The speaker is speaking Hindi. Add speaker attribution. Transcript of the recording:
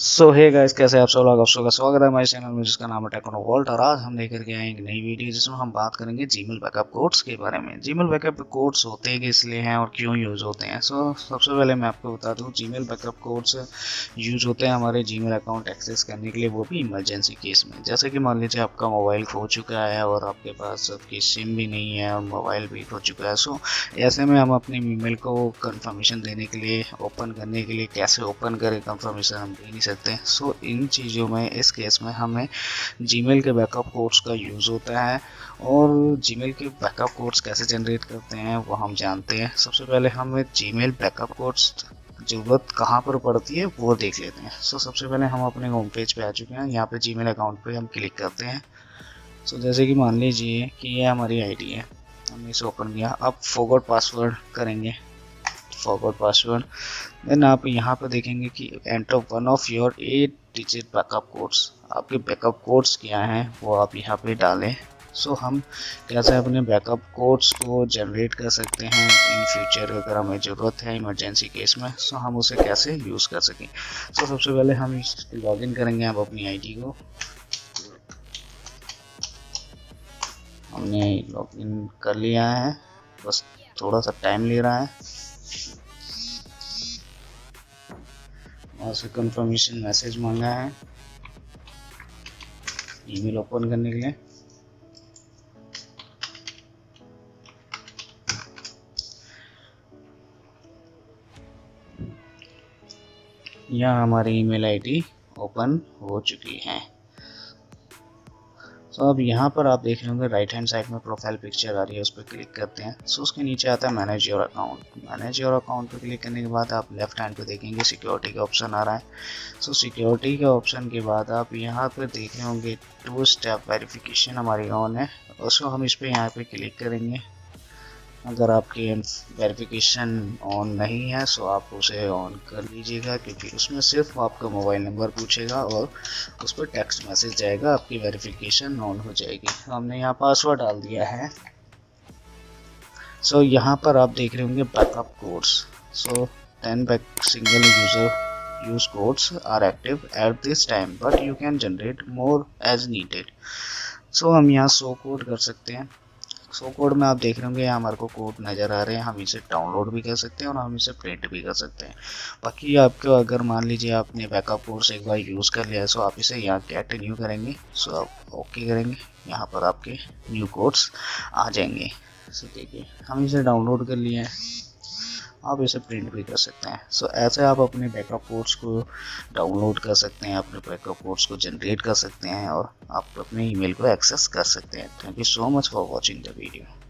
Speaker 1: सो है गाइस कैसे आप सब लोग? आप सबका स्वागत है हमारे चैनल में जिसका नाम है टेक्नो वॉल्ट और आज हम लेकर के आए एक नई वीडियो जिसमें हम बात करेंगे जीमेल बैकअप कोड्स के बारे में। जीमेल बैकअप कोड्स होते हैं इसलिए हैं और क्यों यूज़ होते हैं? सो so, सबसे पहले मैं आपको बता दूँ जीमेल बैकअप कोड्स यूज़ होते हैं हमारे जीमेल अकाउंट एक्सेस करने के लिए वो भी इमरजेंसी केस में। जैसे कि मान लीजिए आपका मोबाइल खो चुका है और आपके पास आपकी सिम भी नहीं है और मोबाइल भी खो चुका है। सो ऐसे में हम अपने ई को कन्फर्मेशन देने के लिए ओपन करने के लिए कैसे ओपन करें कन्फर्मेशन हम दे नहीं सकते सो इन चीज़ों में, इस केस में हमें जीमेल के बैकअप कोड्स का यूज़ होता है और जीमेल के बैकअप कोड्स कैसे जनरेट करते हैं, वो हम जानते हैं। सबसे पहले हमें जीमेल बैकअप कोड्स ज़रूरत कहाँ पर पड़ती है, वो देख लेते हैं। सो सबसे पहले हम अपने होम पेज पे आ चुके हैं। यहाँ पे जीमेल अकाउंट पे हम क्लिक करते हैं। सो जैसे कि मान लीजिए कि ये हमारी आईडी है। हमने इसे ओपन किया। अब फॉरवर्ड पासवर्ड करेंगे। फॉरवर्ड पासवर्ड देन आप यहाँ पर देखेंगे कि enter one of your eight digit backup codes आपके बैकअप कोड्स क्या हैं वो आप यहाँ पे डालें। सो so, हम कैसे अपने बैकअप कोड्स को जनरेट कर सकते हैं इन फ्यूचर अगर हमें ज़रूरत है इमरजेंसी केस में सो so, हम उसे कैसे यूज़ कर सकें। सो so, सबसे पहले हम लॉगिन करेंगे आप अपनी आईडी को। हमने लॉगिन कर लिया है। बस थोड़ा सा टाइम ले रहा है। वहाँ से कंफर्मेशन मैसेज मांगा है। ईमेल ओपन करने के लिए। यहाँ हमारी ईमेल आईडी ओपन हो चुकी है। तो अब यहाँ पर आप देख रहे होंगे राइट हैंड साइड में प्रोफ़ाइल पिक्चर आ रही है, उस पर क्लिक करते हैं। सो उसके नीचे आता है manage your account manage your account पर क्लिक करने के बाद आप लेफ़्ट हैंड पे देखेंगे सिक्योरिटी का ऑप्शन आ रहा है। सो सिक्योरिटी के ऑप्शन के बाद आप यहाँ पर देख रहे होंगे टू स्टेप वेरिफिकेशन हमारी ऑन है। उसको हम इस पर यहाँ पर क्लिक करेंगे। अगर आपकी वेरिफिकेशन ऑन नहीं है सो आप उसे ऑन कर लीजिएगा क्योंकि उसमें सिर्फ़ आपका मोबाइल नंबर पूछेगा और उस पर टेक्स्ट मैसेज जाएगा आपकी वेरिफिकेशन ऑन हो जाएगी। हमने यहाँ पासवर्ड डाल दिया है। सो so, यहाँ पर आप देख रहे होंगे backup codes so ten back single user use codes are active at this time but you can generate more as needed so हम यहाँ सो कोड कर सकते हैं। सो कोड में आप देख रहे होंगे, यहाँ हमारे को कोड नज़र आ रहे हैं। हम इसे डाउनलोड भी कर सकते हैं और हम इसे प्रिंट भी कर सकते हैं। बाकी आपको अगर मान लीजिए आपने बैकअप कोर्स एक बार यूज़ कर लिया है सो आप इसे यहाँ कैट करेंगे। सो आप ओके करेंगे। यहाँ पर आपके न्यू कोड्स आ जाएँगे। सो देखिए, हम इसे डाउनलोड कर लिए हैं। आप इसे प्रिंट भी कर सकते हैं। सो so, ऐसे आप अपने बैकअप कोड्स को डाउनलोड कर सकते हैं अपने बैकअप कोड्स को जनरेट कर सकते हैं और आप अपने ईमेल को एक्सेस कर सकते हैं। Thank you so much for watching the video